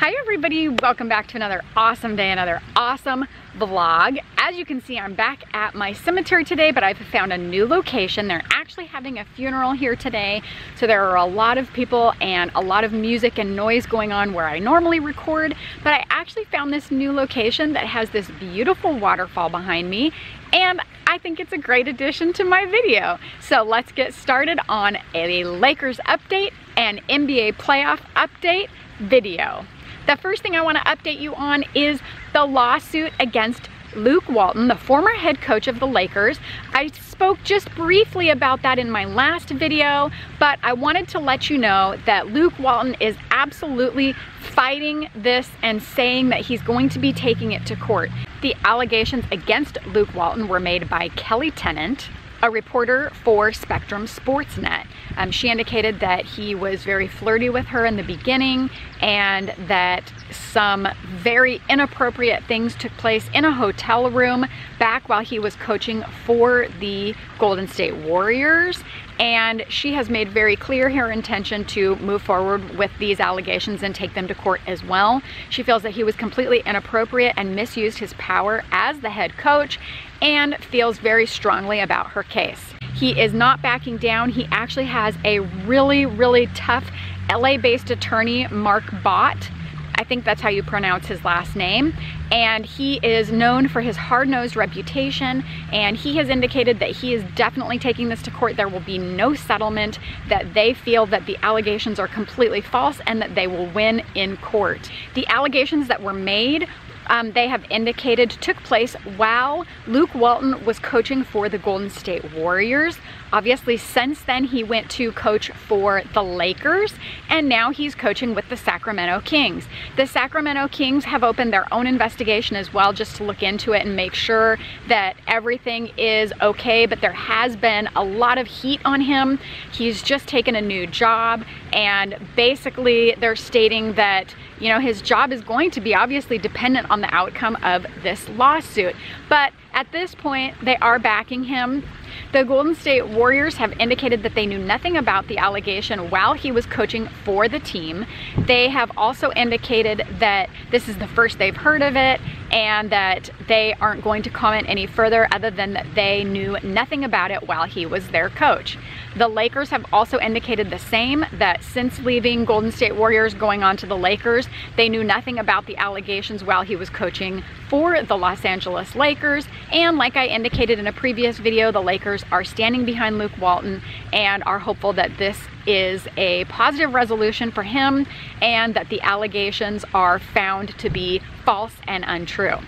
Hi everybody, welcome back to another awesome day, another awesome vlog. As you can see, I'm back at my cemetery today, but I've found a new location. They're actually having a funeral here today, so there are a lot of people and a lot of music and noise going on where I normally record, but I actually found this new location that has this beautiful waterfall behind me, and I think it's a great addition to my video. So let's get started on a Lakers update and NBA playoff update video. The first thing I want to update you on is the lawsuit against Luke Walton, the former head coach of the Lakers. I spoke just briefly about that in my last video, but I wanted to let you know that Luke Walton is absolutely fighting this and saying that he's going to be taking it to court. The allegations against Luke Walton were made by Kelli Tennant, a reporter for Spectrum Sportsnet. Um, she indicated that he was very flirty with her in the beginning and that some very inappropriate things took place in a hotel room back while he was coaching for the Golden State Warriors. And she has made very clear her intention to move forward with these allegations and take them to court as well. She feels that he was completely inappropriate and misused his power as the head coach and feels very strongly about her case. He is not backing down. He actually has a really, really tough LA-based attorney, Mark Bott, I think that's how you pronounce his last name. And he is known for his hard-nosed reputation and he has indicated that he is definitely taking this to court. There will be no settlement, that they feel that the allegations are completely false and that they will win in court. The allegations that were made um, they have indicated took place while Luke Walton was coaching for the Golden State Warriors. Obviously, since then, he went to coach for the Lakers, and now he's coaching with the Sacramento Kings. The Sacramento Kings have opened their own investigation as well, just to look into it and make sure that everything is okay, but there has been a lot of heat on him. He's just taken a new job, and basically, they're stating that you know, his job is going to be obviously dependent on the outcome of this lawsuit. But at this point, they are backing him. The Golden State Warriors have indicated that they knew nothing about the allegation while he was coaching for the team. They have also indicated that this is the first they've heard of it and that they aren't going to comment any further other than that they knew nothing about it while he was their coach. The Lakers have also indicated the same, that since leaving Golden State Warriors going on to the Lakers, they knew nothing about the allegations while he was coaching for the Los Angeles Lakers. And like I indicated in a previous video, the Lakers are standing behind Luke Walton and are hopeful that this is a positive resolution for him and that the allegations are found to be false and untrue.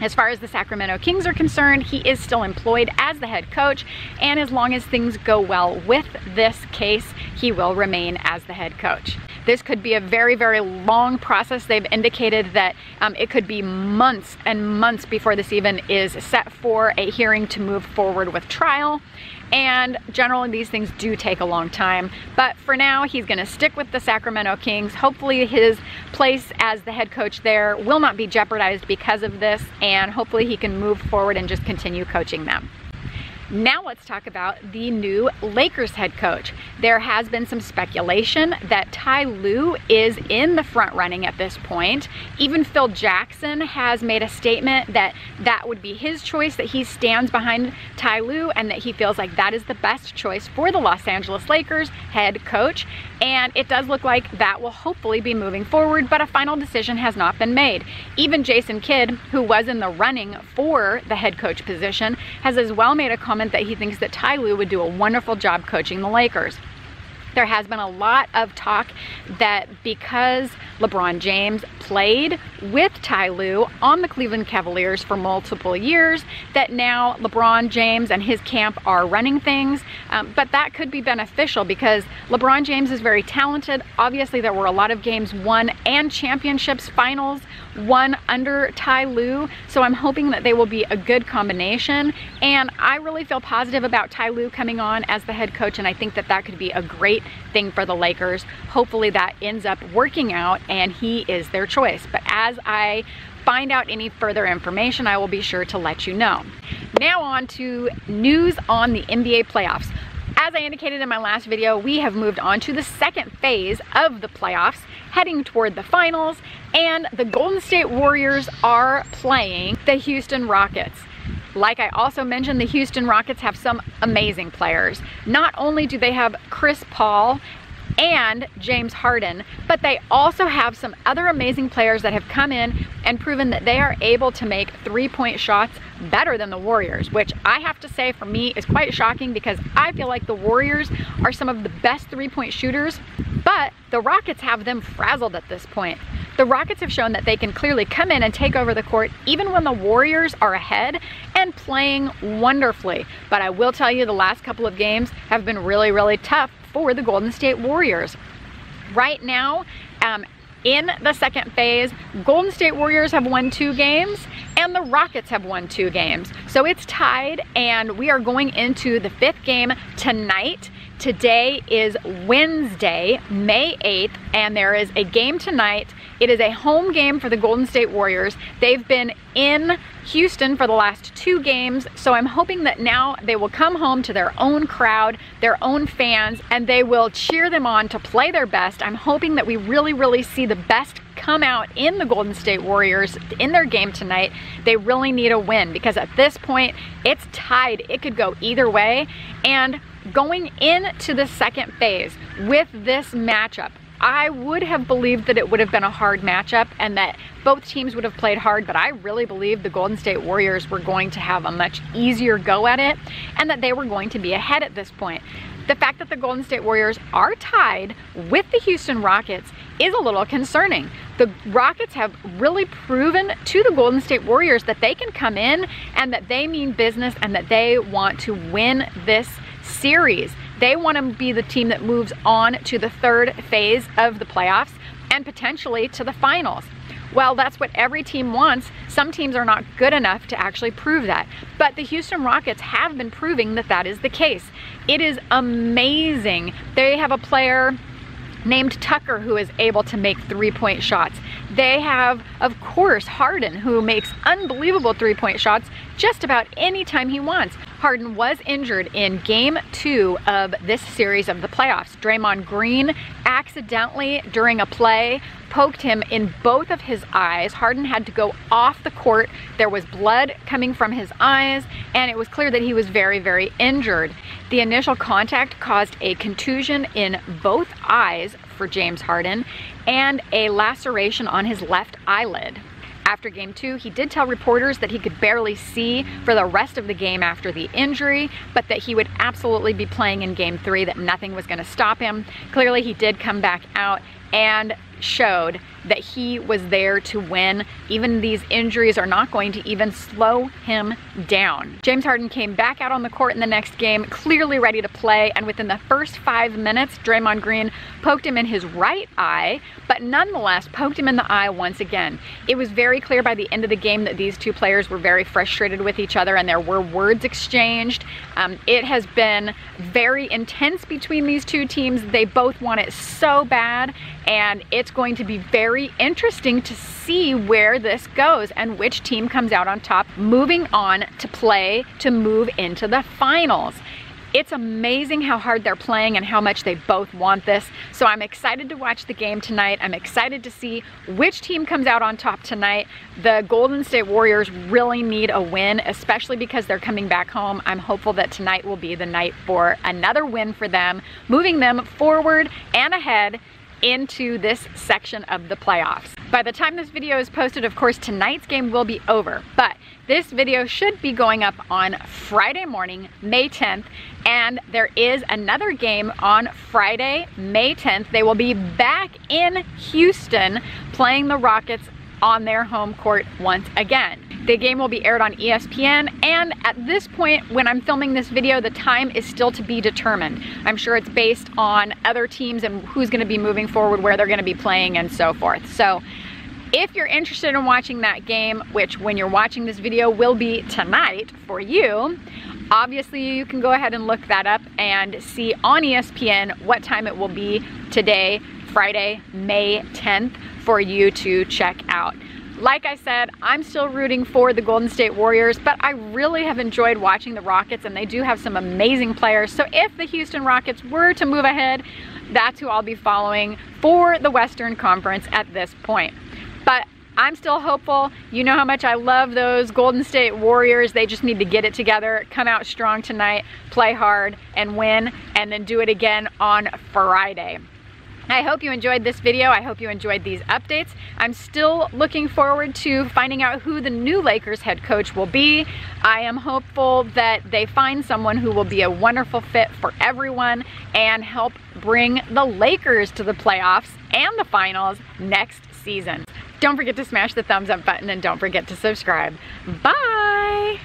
As far as the Sacramento Kings are concerned, he is still employed as the head coach, and as long as things go well with this case, he will remain as the head coach. This could be a very, very long process. They've indicated that um, it could be months and months before this even is set for a hearing to move forward with trial. And generally these things do take a long time. But for now he's going to stick with the Sacramento Kings. Hopefully his place as the head coach there will not be jeopardized because of this and hopefully he can move forward and just continue coaching them now let's talk about the new Lakers head coach. There has been some speculation that Ty Lue is in the front running at this point. Even Phil Jackson has made a statement that that would be his choice, that he stands behind Ty Lue and that he feels like that is the best choice for the Los Angeles Lakers head coach. And it does look like that will hopefully be moving forward, but a final decision has not been made. Even Jason Kidd, who was in the running for the head coach position, has as well made a comment comment that he thinks that Ty Lue would do a wonderful job coaching the Lakers there has been a lot of talk that because LeBron James played with Ty Lue on the Cleveland Cavaliers for multiple years, that now LeBron James and his camp are running things. Um, but that could be beneficial because LeBron James is very talented. Obviously, there were a lot of games won and championships, finals won under Ty Lue. So I'm hoping that they will be a good combination. And I really feel positive about Ty Lue coming on as the head coach. And I think that that could be a great thing for the Lakers. Hopefully that ends up working out and he is their choice. But as I find out any further information, I will be sure to let you know. Now on to news on the NBA playoffs as I indicated in my last video, we have moved on to the second phase of the playoffs, heading toward the finals, and the Golden State Warriors are playing the Houston Rockets. Like I also mentioned, the Houston Rockets have some amazing players. Not only do they have Chris Paul and James Harden, but they also have some other amazing players that have come in and proven that they are able to make three-point shots better than the Warriors, which I have to say for me is quite shocking because I feel like the Warriors are some of the best three-point shooters, but the Rockets have them frazzled at this point. The Rockets have shown that they can clearly come in and take over the court even when the Warriors are ahead and playing wonderfully. But I will tell you the last couple of games have been really, really tough for the Golden State Warriors. Right now, um, in the second phase, Golden State Warriors have won two games and the Rockets have won two games. So it's tied and we are going into the fifth game tonight. Today is Wednesday, May 8th, and there is a game tonight. It is a home game for the Golden State Warriors. They've been in Houston for the last two games, so I'm hoping that now they will come home to their own crowd, their own fans, and they will cheer them on to play their best. I'm hoping that we really, really see the best come out in the Golden State Warriors in their game tonight. They really need a win because at this point, it's tied. It could go either way. And going into the second phase with this matchup, I would have believed that it would have been a hard matchup and that both teams would have played hard, but I really believed the Golden State Warriors were going to have a much easier go at it and that they were going to be ahead at this point. The fact that the Golden State Warriors are tied with the Houston Rockets is a little concerning. The Rockets have really proven to the Golden State Warriors that they can come in and that they mean business and that they want to win this series. They want to be the team that moves on to the third phase of the playoffs and potentially to the finals. Well, that's what every team wants. Some teams are not good enough to actually prove that. But the Houston Rockets have been proving that that is the case. It is amazing. They have a player named Tucker who is able to make three-point shots. They have, of course, Harden who makes unbelievable three-point shots just about any time he wants. Harden was injured in game two of this series of the playoffs. Draymond Green accidentally, during a play, poked him in both of his eyes. Harden had to go off the court. There was blood coming from his eyes, and it was clear that he was very, very injured. The initial contact caused a contusion in both eyes for James Harden and a laceration on his left eyelid. After game two, he did tell reporters that he could barely see for the rest of the game after the injury, but that he would absolutely be playing in game three, that nothing was gonna stop him. Clearly he did come back out and showed that he was there to win. Even these injuries are not going to even slow him down. James Harden came back out on the court in the next game, clearly ready to play, and within the first five minutes, Draymond Green poked him in his right eye, but nonetheless poked him in the eye once again. It was very clear by the end of the game that these two players were very frustrated with each other and there were words exchanged. Um, it has been very intense between these two teams. They both want it so bad and it's going to be very interesting to see where this goes and which team comes out on top moving on to play to move into the finals. It's amazing how hard they're playing and how much they both want this. So I'm excited to watch the game tonight. I'm excited to see which team comes out on top tonight. The Golden State Warriors really need a win, especially because they're coming back home. I'm hopeful that tonight will be the night for another win for them, moving them forward and ahead into this section of the playoffs. By the time this video is posted, of course, tonight's game will be over, but this video should be going up on Friday morning, May 10th, and there is another game on Friday, May 10th. They will be back in Houston playing the Rockets on their home court once again. The game will be aired on ESPN and at this point when I'm filming this video the time is still to be determined. I'm sure it's based on other teams and who's going to be moving forward, where they're going to be playing and so forth. So if you're interested in watching that game, which when you're watching this video will be tonight for you, obviously you can go ahead and look that up and see on ESPN what time it will be today, Friday, May 10th for you to check out. Like I said, I'm still rooting for the Golden State Warriors, but I really have enjoyed watching the Rockets and they do have some amazing players. So if the Houston Rockets were to move ahead, that's who I'll be following for the Western Conference at this point. But I'm still hopeful. You know how much I love those Golden State Warriors. They just need to get it together, come out strong tonight, play hard, and win, and then do it again on Friday. I hope you enjoyed this video. I hope you enjoyed these updates. I'm still looking forward to finding out who the new Lakers head coach will be. I am hopeful that they find someone who will be a wonderful fit for everyone and help bring the Lakers to the playoffs and the finals next season. Don't forget to smash the thumbs up button and don't forget to subscribe. Bye!